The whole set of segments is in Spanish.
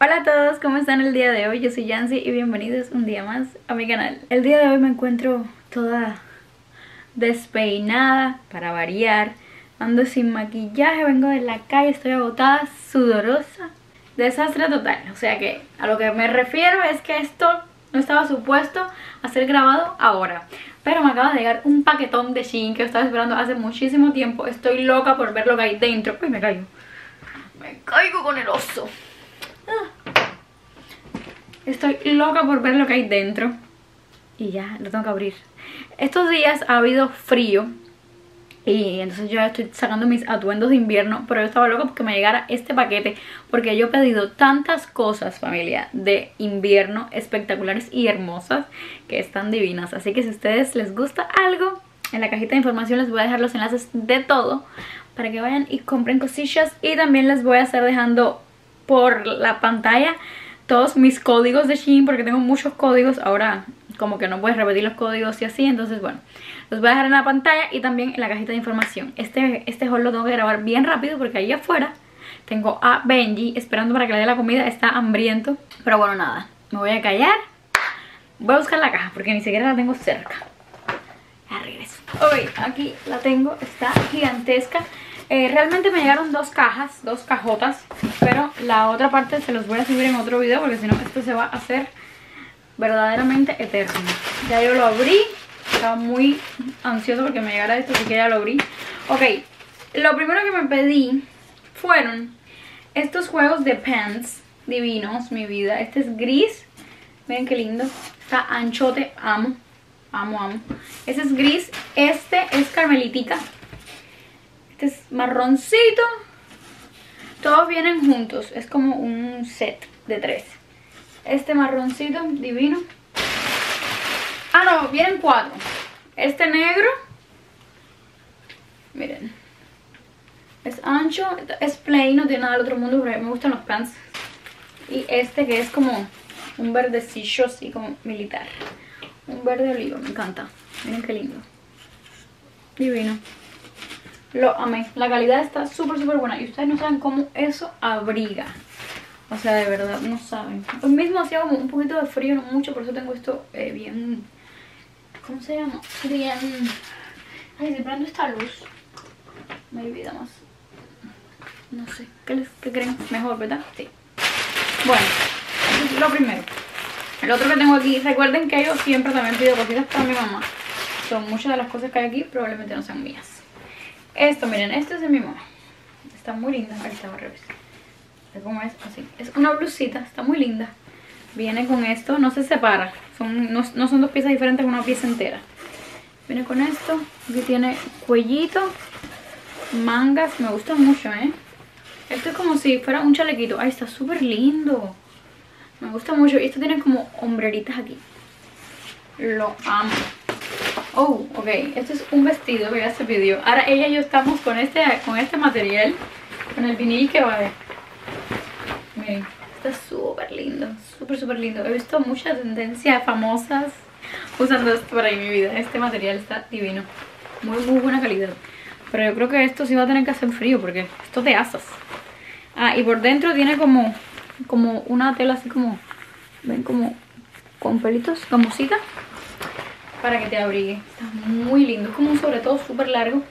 Hola a todos, ¿cómo están el día de hoy? Yo soy Yancy y bienvenidos un día más a mi canal. El día de hoy me encuentro toda despeinada, para variar. Ando sin maquillaje, vengo de la calle, estoy agotada, sudorosa. Desastre total. O sea que a lo que me refiero es que esto no estaba supuesto a ser grabado ahora. Pero me acaba de llegar un paquetón de Shein que estaba esperando hace muchísimo tiempo. Estoy loca por ver lo que hay dentro. Uy, me caigo. Me caigo con el oso. Estoy loca por ver lo que hay dentro. Y ya, lo tengo que abrir. Estos días ha habido frío. Y entonces yo estoy sacando mis atuendos de invierno. Pero yo estaba loca porque me llegara este paquete. Porque yo he pedido tantas cosas, familia, de invierno espectaculares y hermosas. Que están divinas. Así que si a ustedes les gusta algo, en la cajita de información les voy a dejar los enlaces de todo. Para que vayan y compren cosillas. Y también les voy a estar dejando por la pantalla todos mis códigos de Shein porque tengo muchos códigos. Ahora como que no puedes repetir los códigos y así, entonces bueno, los voy a dejar en la pantalla y también en la cajita de información. Este, este lo tengo que grabar bien rápido porque ahí afuera tengo a Benji esperando para que le dé la comida, está hambriento. Pero bueno, nada, me voy a callar. Voy a buscar la caja porque ni siquiera la tengo cerca. Ya regreso. Ok, aquí la tengo, está gigantesca. Eh, realmente me llegaron dos cajas, dos cajotas, pero la otra parte se los voy a subir en otro video porque si no esto se va a hacer verdaderamente eterno. Ya yo lo abrí, estaba muy ansioso porque me llegara esto, así que ya lo abrí. Ok, lo primero que me pedí fueron estos juegos de pants divinos, mi vida. Este es gris, miren qué lindo, está anchote, amo, amo, amo. Este es gris, este es carmelitica este es marroncito. Todos vienen juntos. Es como un set de tres. Este marroncito divino. Ah, no, vienen cuatro. Este negro. Miren. Es ancho, es plain, no tiene nada del otro mundo, pero me gustan los pants. Y este que es como un verdecillo así como militar. Un verde olivo, me encanta. Miren qué lindo. Divino. Lo amé. La calidad está súper, súper buena. Y ustedes no saben cómo eso abriga. O sea, de verdad, no saben. Hoy mismo hacía como un poquito de frío, no mucho, por eso tengo esto eh, bien... ¿Cómo se llama? Bien... Ay, si prendo esta luz, me olvida más. No sé, ¿qué, les, qué creen? Mejor, ¿verdad? Sí. Bueno, eso es lo primero. El otro que tengo aquí, recuerden que yo siempre también pido cositas para mi mamá. Son muchas de las cosas que hay aquí, probablemente no sean mías. Esto, miren, esto es de mi mamá. Está muy linda. Ahí está al revés. ¿Cómo es? Así. Es una blusita, está muy linda. Viene con esto, no se separa. Son, no, son dos piezas diferentes, una pieza entera. Viene con esto. Aquí tiene cuellito, mangas. Me gusta mucho, ¿eh? Esto es como si fuera un chalequito. Ay, está súper lindo. Me gusta mucho. Y esto tiene como hombreritas aquí. Lo amo. Oh, ok, este es un vestido que ya se pidió Ahora ella y yo estamos con este, con este material Con el vinil que va a ver. Miren, está súper lindo Súper, súper lindo. He visto muchas tendencias famosas Usando esto por ahí mi vida. Este material está divino Muy, muy buena calidad. Pero yo creo que esto sí va a tener que hacer frío Porque esto te asas. Ah, y por dentro tiene como Como una tela así como Ven como Con pelitos, musita para que te abrigue. Está muy lindo. Es como un sobre todo súper largo.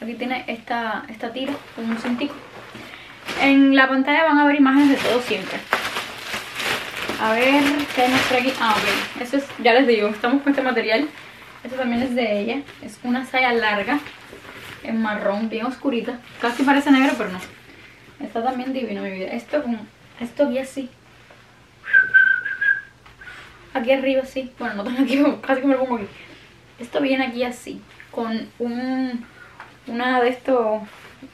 Aquí tiene esta, esta tira con un cintico. En la pantalla van a ver imágenes de todo siempre. A ver, ¿qué hay más por aquí? Ah, ok. Eso es, ya les digo, estamos con este material. Esto también es de ella. Es una saya larga. En marrón, bien oscurita. Casi parece negro, pero no. Está también divino, mi vida. Esto. Esto aquí así aquí arriba así, bueno no tan aquí, casi que me lo pongo aquí. Esto viene aquí así, con un, una de estos,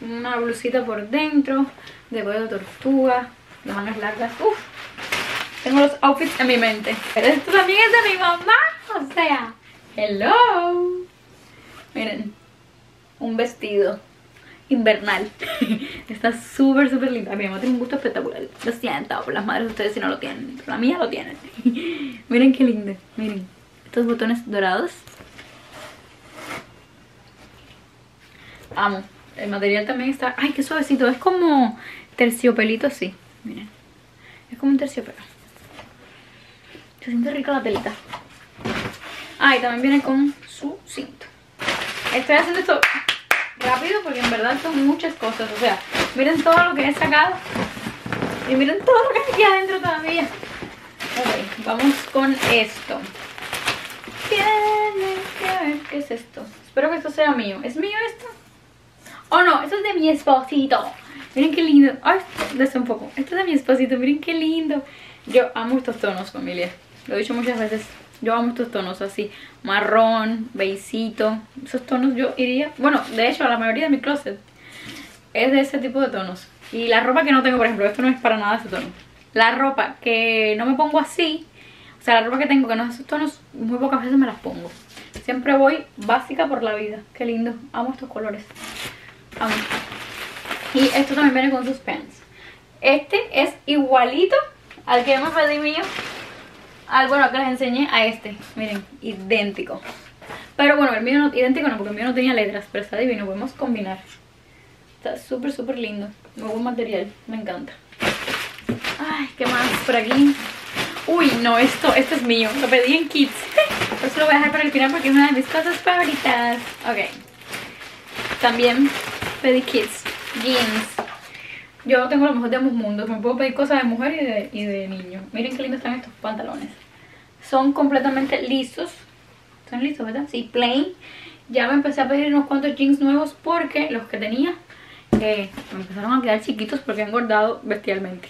una blusita por dentro, de cuello de tortuga, de mangas largas, uff. Tengo los outfits en mi mente. Pero esto también es de mi mamá, o sea, hello. Miren, un vestido invernal. Está súper, súper linda. Mi mamá tiene un gusto espectacular. Lo siento por las madres de ustedes si no lo tienen. Pero la mía lo tiene. Miren qué lindo. Miren. Estos botones dorados. Amo. El material también está... ¡Ay, qué suavecito! Es como terciopelito así. Miren. Es como un terciopelo. Se siente rica la telita. Ah, y también viene con su cinto. Estoy haciendo esto rápido porque en verdad son muchas cosas. O sea, miren todo lo que he sacado. Y miren todo lo que hay aquí adentro todavía. Ok, vamos con esto. Tiene que ver qué es esto. Espero que esto sea mío. ¿Es mío esto? Oh no, esto es de mi esposito. Miren qué lindo. Ay, un poco. Esto es de mi esposito. Miren qué lindo. Yo amo estos tonos, familia. Lo he dicho muchas veces. Yo amo estos tonos así. Marrón, beisito. Esos tonos yo iría... Bueno, de hecho, la mayoría de mi closet es de ese tipo de tonos. Y la ropa que no tengo, por ejemplo, esto no es para nada ese tono. La ropa que no me pongo así, o sea, la ropa que tengo que no es esos tonos, muy pocas veces me las pongo. Siempre voy básica por la vida. Qué lindo. Amo estos colores. Amo. Y esto también viene con sus pants. Este es igualito al que me pedí mío. Al, bueno, que les enseñé a este. Miren, idéntico. Pero bueno, el mío no, idéntico no, porque el mío no tenía letras. Pero está divino, podemos combinar. Está súper, súper lindo. Nuevo material, me encanta. Ay, ¿qué más por aquí? Uy, no, esto, esto es mío. Lo pedí en Kids. Por lo voy a dejar para el final porque es una de mis cosas favoritas. Ok. También pedí Kids. Jeans. Yo tengo lo mejor de ambos mundos. Me puedo pedir cosas de mujer y de, y de niño. Miren qué lindos están estos pantalones. Son completamente lisos. Son lisos, ¿verdad? Sí, plain. Ya me empecé a pedir unos cuantos jeans nuevos porque los que tenía eh, me empezaron a quedar chiquitos porque he engordado bestialmente.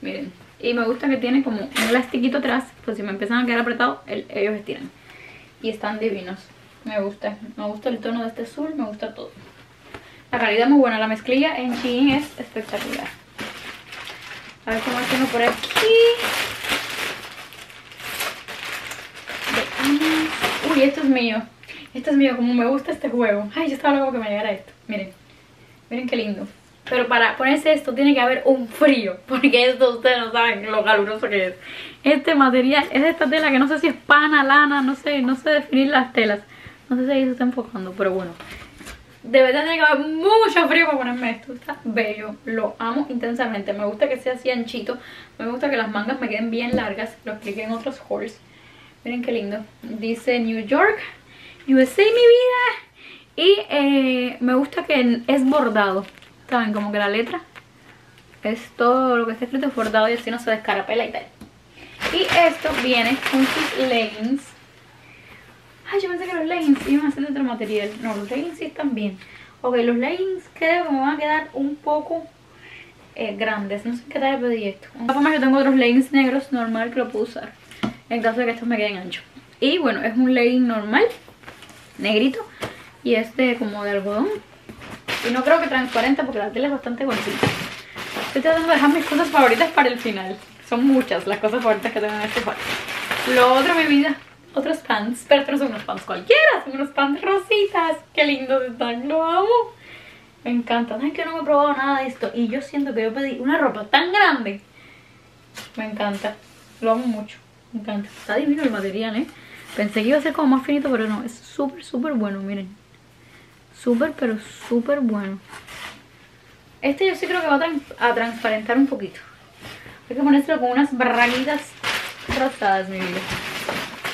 Miren. Y me gusta que tiene como un elastiquito atrás. Pues si me empiezan a quedar apretados, ellos estiran. Y están divinos. Me gusta. Me gusta el tono de este azul. Me gusta todo. La calidad muy buena. La mezclilla en Shein es espectacular. A ver más tengo por aquí. Uy, esto es mío. Esto es mío. Como me gusta este juego. Ay, yo estaba loco que me llegara esto. Miren. Miren qué lindo. Pero para ponerse esto tiene que haber un frío. Porque esto ustedes no saben lo caluroso que es. Este material es esta tela que no sé si es pana, lana, no sé, no sé definir las telas. No sé si ahí se está enfocando, pero bueno. De verdad tiene que haber mucho frío para ponerme esto. Está bello. Lo amo intensamente. Me gusta que sea así anchito. Me gusta que las mangas me queden bien largas. Lo expliqué en otros hauls. Miren qué lindo. Dice New York, USA mi vida. Y eh, me gusta que es bordado. ¿Saben? Como que la letra es todo lo que está escrito bordado y así no se descarapela y tal. Y esto viene con sus leggings. Ay, yo pensé que los leggings iban a ser de otro material. No, los leggings sí están bien. Ok, los leggings creo que me van a quedar un poco eh, grandes. No sé qué tal pedí esto. De yo tengo otros leggings negros normal que lo puedo usar. En caso de que estos me queden anchos. Y bueno, es un legging normal, negrito. Y este como de algodón. Y no creo que transparente porque la tela es bastante bonita. Estoy tratando de dejar mis cosas favoritas para el final. Son muchas las cosas favoritas que tengo en este haul. Lo otro, mi vida, otros pants. Pero estos no son unos pants cualquiera, son unos pants rositas. Qué lindos están, lo amo. Me encanta. Ay, que no me he probado nada de esto. Y yo siento que yo pedí una ropa tan grande. Me encanta. Lo amo mucho. Me encanta. Está divino el material, ¿eh? Pensé que iba a ser como más finito, pero no. Es súper, súper bueno, miren. Súper, pero súper bueno. Este yo sí creo que va a, transparentar un poquito. Hay que ponérselo con unas braguitas rosadas, mi vida.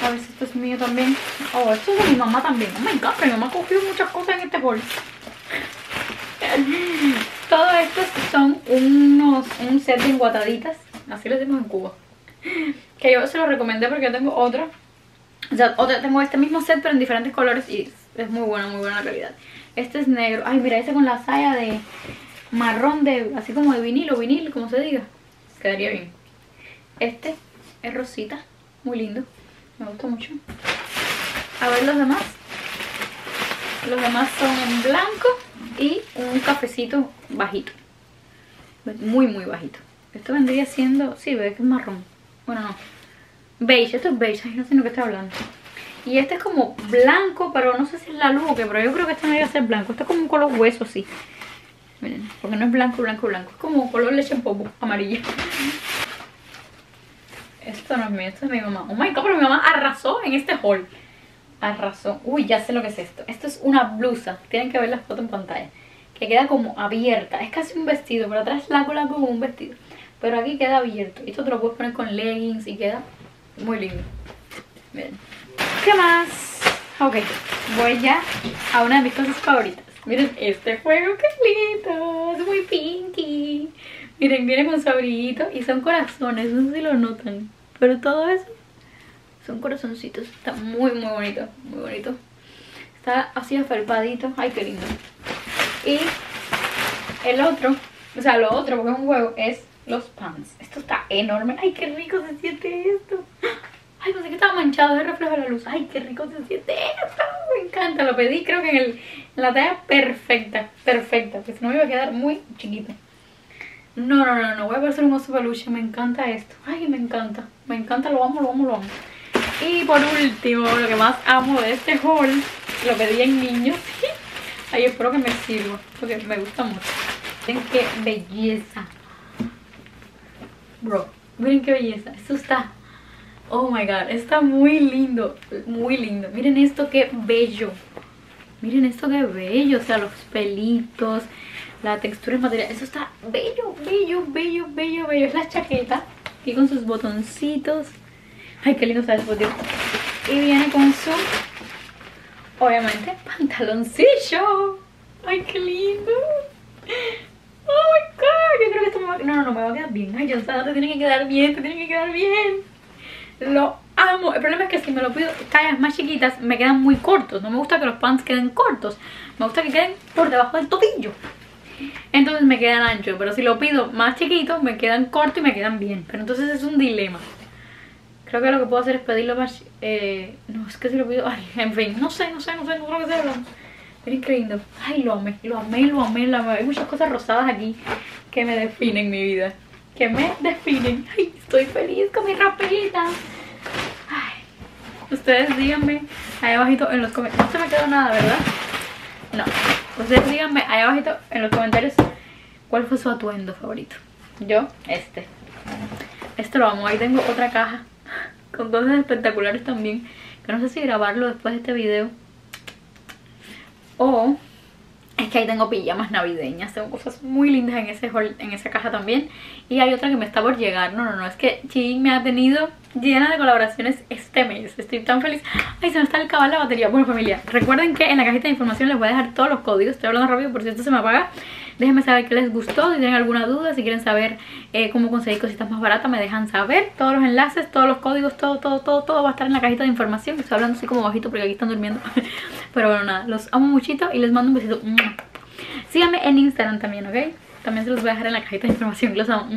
A ver si esto es mío también. Oh, esto es de mi mamá también. Oh my god, mi mamá ha cogido muchas cosas en este bol. Todo esto son unos, un set de enguataditas. Así lo decimos en Cuba. Que yo se lo recomendé porque yo tengo otro. O sea, tengo este mismo set pero en diferentes colores y es muy buena, muy buena la calidad. Este es negro. Ay, mira, este con la saya de marrón, de así como de vinilo, vinil, como se diga. Quedaría bien. Este es rosita, muy lindo. Me gusta mucho. A ver los demás. Los demás son en blanco y un cafecito bajito. Muy, muy bajito. Esto vendría siendo... Sí, ve que es marrón. Bueno, no. Beige, esto es beige. Ay, no sé de qué estoy hablando. Y este es como blanco, pero no sé si es la luz o pero yo creo que este no debe ser blanco. Este es como un color hueso, sí. Miren, porque no es blanco, blanco, blanco. Es como color leche en polvo, amarillo. Esto no es mío, esto es mi mamá. Oh my god, pero mi mamá arrasó en este haul. Arrasó. Uy, ya sé lo que es esto. Esto es una blusa. Tienen que ver la foto en pantalla. Que queda como abierta. Es casi un vestido, pero atrás la cola como un vestido. Pero aquí queda abierto. Esto te lo puedes poner con leggings y queda muy lindo. Miren. ¿Qué más? Ok, voy ya a una de mis cosas favoritas. Miren este juego, qué lindo. Es muy pinky. Miren, viene con su abriguito y son corazones. No sé si lo notan. Pero todo eso son corazoncitos. Está muy, muy bonito. Muy bonito. Está así afelpadito. Ay, qué lindo. Y el otro, o sea, lo otro, porque es un juego, es los pants. Esto está enorme. Ay, qué rico se siente esto. Ay, pensé que estaba manchado de reflejo de la luz. Ay, qué rico se siente esto. Me encanta. Lo pedí creo que en, el, en la talla perfecta. Perfecta. Porque si no me iba a quedar muy chiquito. No, no, no, no. Voy a hacer un oso peluche. Me encanta esto. Ay, me encanta. Me encanta. Lo amo, lo amo, lo amo. Y por último, lo que más amo de este haul. Lo pedí en niños. Ay, espero que me sirva. Porque me gusta mucho. Miren qué belleza. Bro, miren qué belleza. Esto está Oh my god, está muy lindo, muy lindo. Miren esto qué bello. Miren esto qué bello, o sea, los pelitos, la textura es material. Eso está bello, bello, bello, bello, bello. Es la chaqueta, aquí con sus botoncitos. Ay, qué lindo está el botón. Y viene con su, obviamente, pantaloncillo. Ay, qué lindo. Oh my god, yo creo que esto me va a... No, no, no, me va a quedar bien. Ay, yo te tiene que quedar bien, te tiene que quedar bien. Lo amo. El problema es que si me lo pido tallas más chiquitas me quedan muy cortos. No me gusta que los pants queden cortos. Me gusta que queden por debajo del tobillo. Entonces me quedan anchos. Pero si lo pido más chiquitos me quedan cortos y me quedan bien. Pero entonces es un dilema. Creo que lo que puedo hacer es pedirlo más... Eh, no, es que si lo pido... Ay, en fin, no sé, no sé, no sé, no creo que sea. Miren qué lindo. Ay, lo amé, lo amé, lo amé, lo amé. Hay muchas cosas rosadas aquí que me definen mi vida. Que me definen. Ay, estoy feliz con mi ropita. Ustedes díganme ahí abajito en los comentarios. No se me quedó nada, ¿verdad? No. Ustedes díganme ahí abajito en los comentarios cuál fue su atuendo favorito. Yo, este. Este lo amo. Ahí tengo otra caja con cosas espectaculares también. Que no sé si grabarlo después de este video. O es que ahí tengo pijamas navideñas, tengo cosas muy lindas en, ese en esa caja también. Y hay otra que me está por llegar. No, no, no, es que Shein me ha tenido llena de colaboraciones este mes. Estoy tan feliz. Ay, se me está el la batería. Bueno, familia, recuerden que en la cajita de información les voy a dejar todos los códigos. Estoy hablando rápido por si esto se me apaga. Déjenme saber qué les gustó, si tienen alguna duda, si quieren saber eh, cómo conseguir cositas más baratas, me dejan saber. Todos los enlaces, todos los códigos, todo, todo, todo, todo va a estar en la cajita de información. Estoy hablando así como bajito porque aquí están durmiendo. Pero bueno, nada, los amo muchito y les mando un besito. Síganme en Instagram también, ¿ok? También se los voy a dejar en la cajita de información. Los amo.